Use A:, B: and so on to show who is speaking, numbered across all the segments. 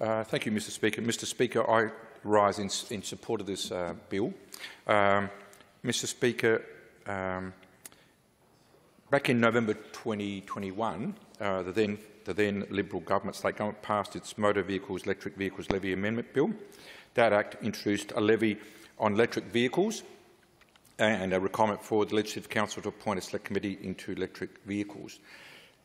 A: Uh, thank you, Mr Speaker. Mr Speaker, I rise in, in support of this uh, bill. Um, Mr Speaker, um, back in November 2021, uh, the, then, the then Liberal government, state government, passed its Motor Vehicles Electric Vehicles Levy Amendment Bill. That Act introduced a levy on electric vehicles and a requirement for the Legislative Council to appoint a select committee into electric vehicles.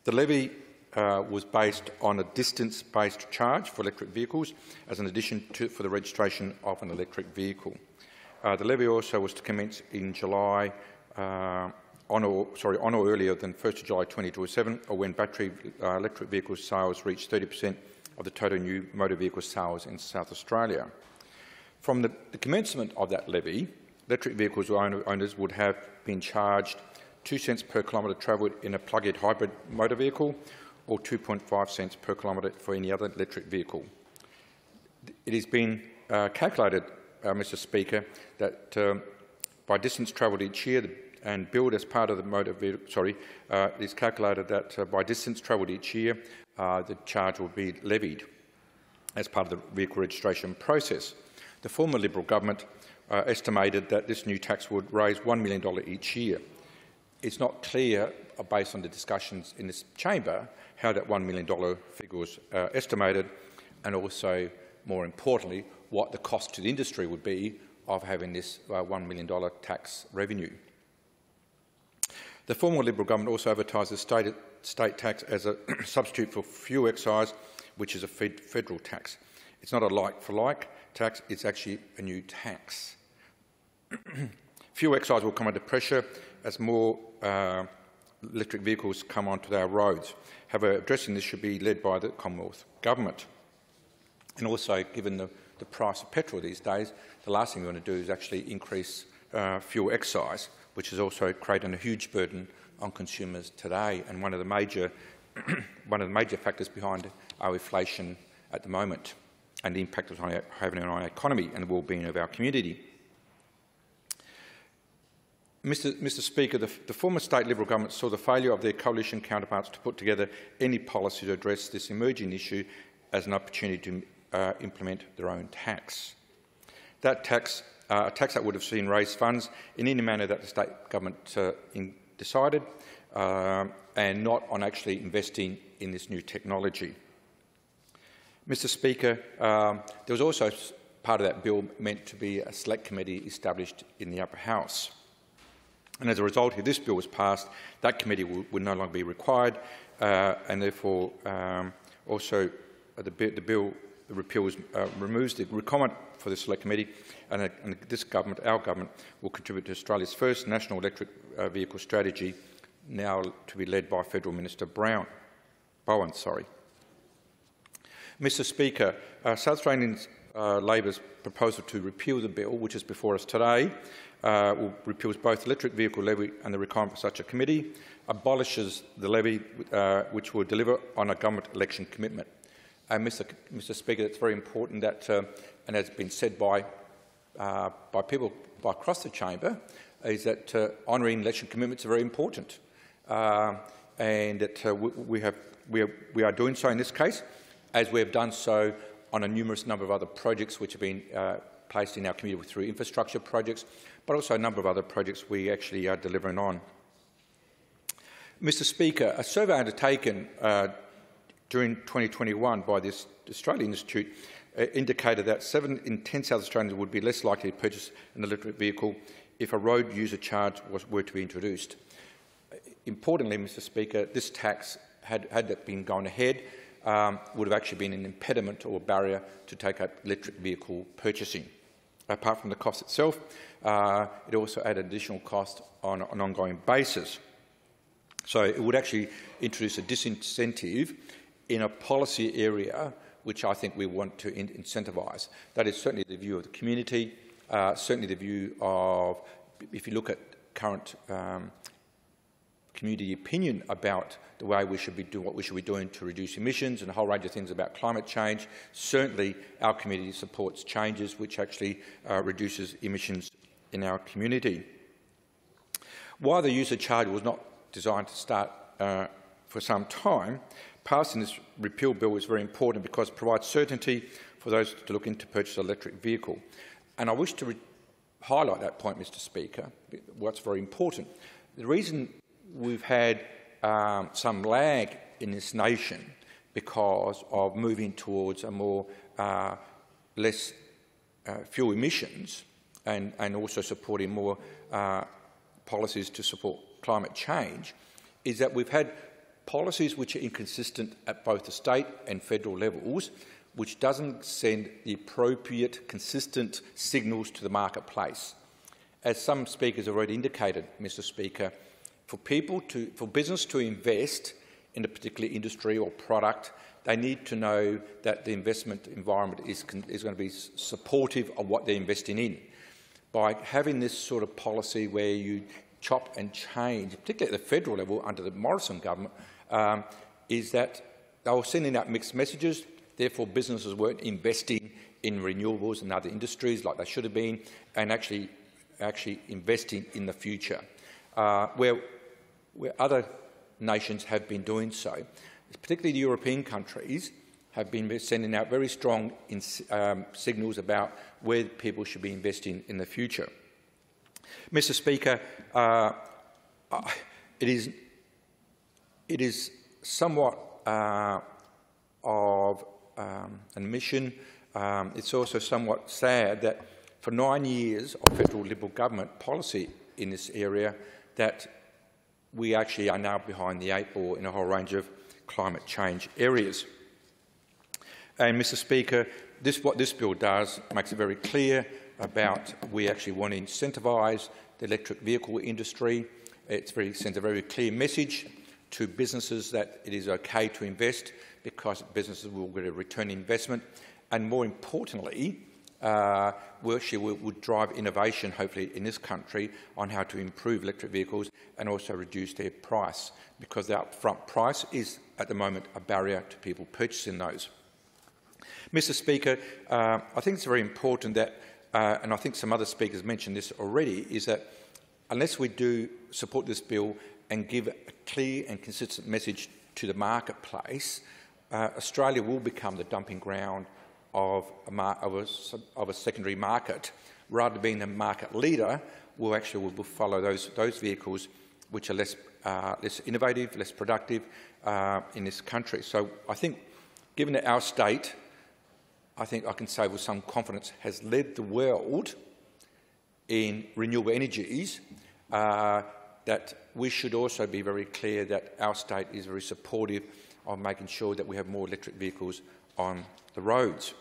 A: The levy uh, was based on a distance-based charge for electric vehicles as an addition to, for the registration of an electric vehicle. Uh, the levy also was to commence in July, uh, on, or, sorry, on or earlier than 1st July 2027, or when battery uh, electric vehicle sales reach 30% of the total new motor vehicle sales in South Australia. From the, the commencement of that levy, electric vehicles owners would have been charged 2 cents per kilometre travelled in a plug-in hybrid motor vehicle or 2.5 cents per kilometre for any other electric vehicle. It has been uh, calculated, uh, Mr Speaker, that um, by distance travelled each year and billed as part of the motor vehicle, sorry, uh, it is calculated that uh, by distance travelled each year, uh, the charge will be levied as part of the vehicle registration process. The former Liberal government uh, estimated that this new tax would raise $1 million each year. It's not clear, based on the discussions in this chamber, how that $1 million figure was uh, estimated, and also, more importantly, what the cost to the industry would be of having this uh, $1 million tax revenue. The former Liberal government also advertised the state, state tax as a substitute for fuel excise, which is a fed, federal tax. It's not a like-for-like -like tax, it's actually a new tax. fuel excise will come under pressure as more uh, electric vehicles come onto our roads. However, addressing this should be led by the Commonwealth Government. And also, given the, the price of petrol these days, the last thing we want to do is actually increase uh, fuel excise, which is also creating a huge burden on consumers today and one of the major, one of the major factors behind our inflation at the moment and the impact it's having on our economy and the well-being of our community. Mr, Mr Speaker, the, the, former state Liberal government saw the failure of their coalition counterparts to put together any policy to address this emerging issue as an opportunity to uh, implement their own tax. That tax, uh, a tax that would have seen raised funds in any manner that the state government uh, decided, uh, and not on actually investing in this new technology. Mr Speaker, um, there was also part of that bill meant to be a select committee established in the upper house. And as a result, if this bill was passed, that committee would, no longer be required, uh, and therefore um, also uh, the, the, bill the repeal uh, removes the requirement for the select committee, and, uh, and, this government, our government, will contribute to Australia's first national electric uh, vehicle strategy, now to be led by Federal Minister Brown, Bowen. Sorry. Mr. Speaker, uh, South Australian Labor's proposal to repeal the bill, which is before us today, uh, repeals both the electric vehicle levy and the requirement for such a committee, abolishes the levy uh, which will deliver on a government election commitment. And Mr. Mr. Speaker, it's very important that, uh, and has been said by, uh, by people by across the chamber, is that uh, honouring election commitments are very important. Uh, and that we, we, have, we, are, we are doing so in this case, as we have done so on a numerous number of other projects which have been placed in our community through infrastructure projects, but also a number of other projects we actually are delivering on. Mr Speaker, a survey undertaken uh, during 2021 by the Australian Institute uh, indicated that 7 in 10 South Australians would be less likely to purchase an electric vehicle if a road user charge was, were to be introduced. Importantly, Mr Speaker, this tax, had, had that been going ahead, um, would have actually been an impediment or a barrier to take up electric vehicle purchasing. Apart from the cost itself, uh, it also added additional cost on an ongoing basis. So it would actually introduce a disincentive in a policy area which I think we want to in incentivise. That is certainly the view of the community, uh, certainly the view of, if you look at current um, community opinion about the way we should be doing what we should be doing to reduce emissions and a whole range of things about climate change. Certainly, our community supports changes which actually uh, reduces emissions in our community. While the user charge was not designed to start uh, for some time, Passing this repeal bill is very important because it provides certainty for those to look into purchase an electric vehicle. And I wish to highlight that point, Mr Speaker, what's very important. The reason we've had um, some lag in this nation because of moving towards a more uh, less uh, fuel emissions and, and also supporting more uh, policies to support climate change is that we've had policies which are inconsistent at both the state and federal levels, which doesn't send the appropriate, consistent signals to the marketplace. As some speakers have already indicated, Mr Speaker, for people to, for business to invest in a particular industry or product, they need to know that the investment environment is, is going to be supportive of what they're investing in. By having this sort of policy where you chop and change, particularly at the federal level under the Morrison government, um, is that they were sending out mixed messages. Therefore, businesses weren't investing in renewables and other industries like they should have been, and actually, actually investing in the future. Uh, where, where other nations have been doing so, particularly the European countries, have been sending out very strong in, um, signals about where people should be investing in the future. Mr Speaker, uh, it, is, it is somewhat uh, of um, an admission. Um, it's also somewhat sad that for nine years of federal Liberal government policy in this area that we actually are now behind the eight ball in a whole range of climate change areas. And, Mr Speaker, this, what this bill does makes it very clear about we actually want to incentivise the electric vehicle industry. It sends a very clear message to businesses that it is okay to invest because businesses will get a return investment. And more importantly, uh, we actually would drive innovation, hopefully, in this country on how to improve electric vehicles and also reduce their price, because the upfront price is, at the moment, a barrier to people purchasing those. Mr Speaker, uh, I think it's very important that, uh, and I think some other speakers mentioned this already, is that unless we do support this bill and give a clear and consistent message to the marketplace, uh, Australia will become the dumping ground of a, of, a, of a, secondary market. Rather than being the market leader, we'll actually will follow those, those vehicles which are less, uh, less innovative, less productive uh, in this country. So I think, given that our state, I think I can say with some confidence, has led the world in renewable energies, uh, that we should also be very clear that our state is very supportive of making sure that we have more electric vehicles on the roads.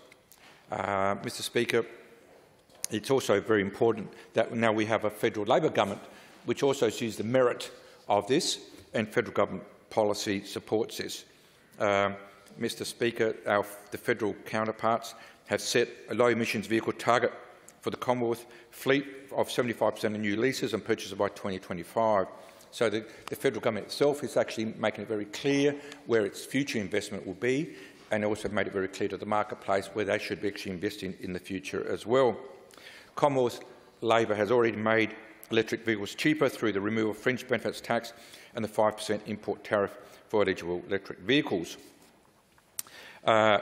A: Uh, Mr Speaker, it's also very important that now we have a federal Labor government which also sees the merit of this and federal government policy supports this. Um, Mr Speaker, our, the federal counterparts have set a low emissions vehicle target for the Commonwealth fleet of 75% of new leases and purchases by 2025. So the, the, federal government itself is actually making it very clear where its future investment will be and also made it very clear to the marketplace where they should be actually investing in the future as well. Commonwealth Labor has already made electric vehicles cheaper through the removal of fringe benefits tax and the 5% import tariff for eligible electric vehicles. Uh,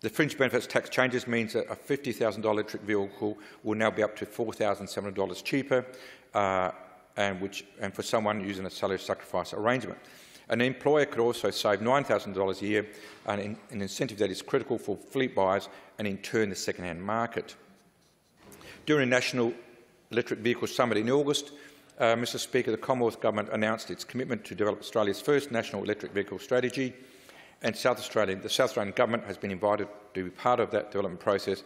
A: the fringe benefits tax changes means that a $50,000 electric vehicle will now be up to $4,700 cheaper, uh, and, which, and for someone using a salary sacrifice arrangement. An employer could also save $9,000 a year, an, an incentive that is critical for fleet buyers and in turn the second-hand market. During the National Electric Vehicle Summit in August, uh, Mr Speaker, the Commonwealth Government announced its commitment to develop Australia's first national electric vehicle strategy, and South Australia, the South Australian Government has been invited to be part of that development process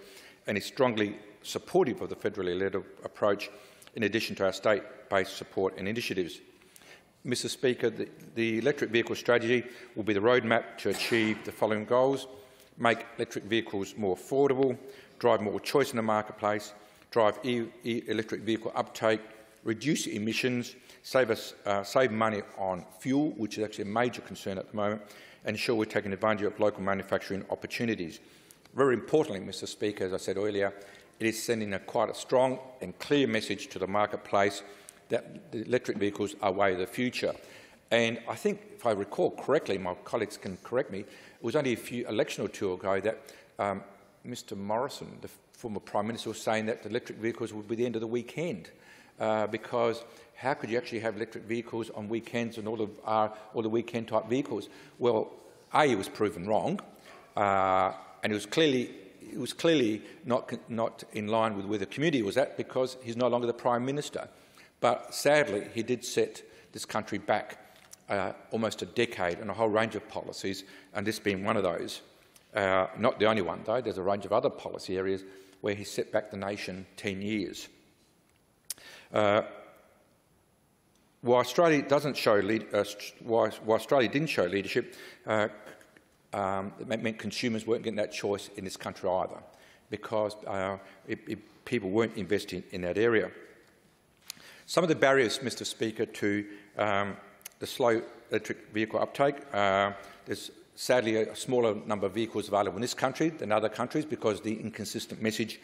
A: and is strongly supportive of the federally led approach in addition to our state-based support and initiatives. Mr Speaker, the, the, electric vehicle strategy will be the roadmap to achieve the following goals. Make electric vehicles more affordable, drive more choice in the marketplace, drive e e electric vehicle uptake, reduce emissions, save, us, uh, save money on fuel, which is actually a major concern at the moment, and ensure we're taking advantage of local manufacturing opportunities. Very importantly, Mr Speaker, as I said earlier, it is sending a quite a strong and clear message to the marketplace that the electric vehicles are way of the future. And I think, if I recall correctly, my colleagues can correct me, it was only a few election or two ago that um, Mr Morrison, the former Prime Minister, was saying that electric vehicles would be the end of the weekend. Uh, because how could you actually have electric vehicles on weekends and all the, uh, all the weekend type vehicles? Well, A, it was proven wrong, uh, and it was clearly it was clearly not, not in line with where the community was at because he's no longer the Prime Minister. But sadly, he did set this country back uh, almost a decade on a whole range of policies, and this being one of those. Uh, not the only one, though. There's a range of other policy areas where he set back the nation 10 years. Uh, while Australia doesn't show lead, uh, while, while, Australia didn't show leadership, uh, um, it meant consumers weren't getting that choice in this country either, because uh, it, it, people weren't investing in that area. Some of the barriers, Mr Speaker, to um, the slow electric vehicle uptake, uh, there's sadly a smaller number of vehicles available in this country than other countries because of the inconsistent message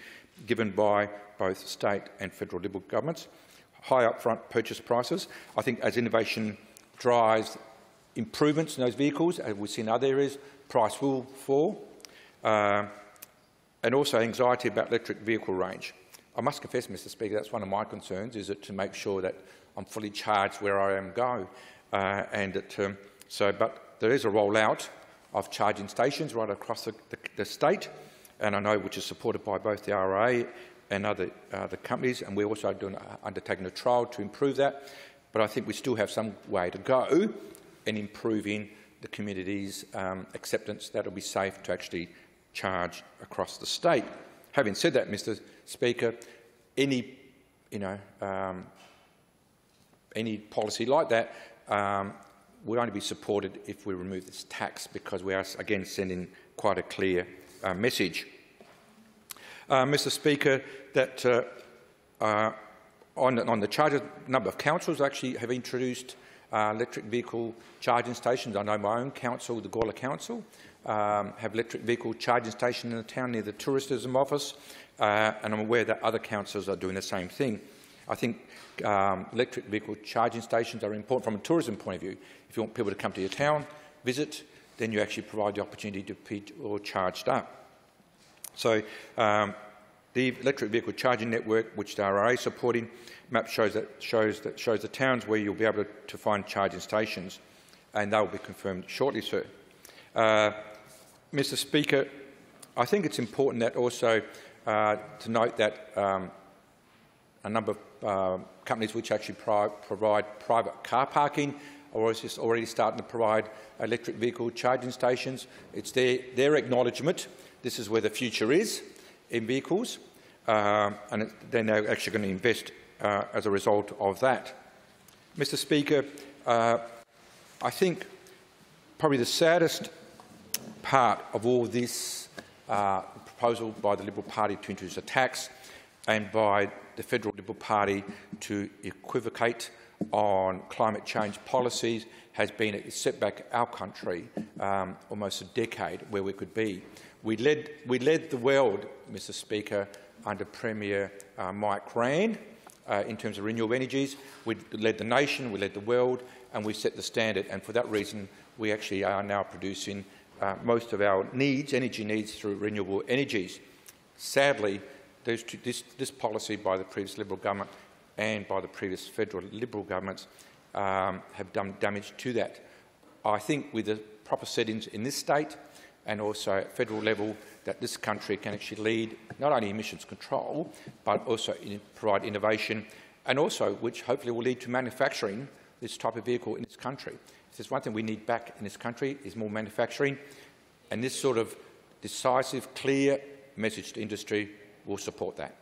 A: given by both state and federal Liberal governments. High upfront purchase prices. I think as innovation drives improvements in those vehicles, as we've seen in other areas, price will fall. Uh, and also anxiety about electric vehicle range. I must confess, Mr Speaker, that's one of my concerns, is it to make sure that I'm fully charged where I am go. Uh, and that, um, so, but there is a rollout of charging stations right across the, the, the, state, and I know which is supported by both the RA and other uh, the companies, and we're also doing, uh, undertaking a trial to improve that. But I think we still have some way to go in improving the community's um, acceptance that it will be safe to actually charge across the state. Having said that, Mr Speaker, any, you know, um, any policy like that um, would only be supported if we remove this tax because we are, again, sending quite a clear uh, message. Uh, Mr Speaker, that uh, uh on, on, the charges, number of councils actually have introduced uh, electric vehicle charging stations. I know my own council, the Gawler Council, um, have electric vehicle charging station in the town near the tourism office, and I'm aware that other councils are doing the same thing. I think um, electric vehicle charging stations are important from a tourism point of view. If you want people to come to your town, visit, then you actually provide the opportunity to be charged up. So um, the electric vehicle charging network, which the RA is supporting, map shows that shows that shows the towns where you'll be able to, find charging stations, and they will be confirmed shortly, sir. Uh, Mr Speaker, I think it's important that also uh, to note that um, a number of uh, companies which actually pri provide private car parking are just already starting to provide electric vehicle charging stations. It's their, their acknowledgement this is where the future is in vehicles, uh, and it, they're actually going to invest uh, as a result of that. Mr Speaker, uh, I think probably the saddest part of all this uh, proposal by the Liberal Party to introduce a tax and by the Federal Liberal Party to equivocate on climate change policies has been a setback our country um, almost a decade where we could be. We led, we led the world, Mr Speaker, under Premier uh, Mike Rann uh, in terms of renewable energies. We led the nation, we led the world, and we set the standard. And for that reason, we actually are now producing uh, most of our needs, energy needs, through renewable energies. Sadly, this, this, policy by the previous Liberal government and by the previous federal Liberal governments um, have done damage to that. I think with the proper settings in this state and also at federal level that this country can actually lead not only emissions control but also in, provide innovation and also which hopefully will lead to manufacturing this type of vehicle in this country. If there's one thing we need back in this country is more manufacturing and this sort of decisive, clear message to industry will support that.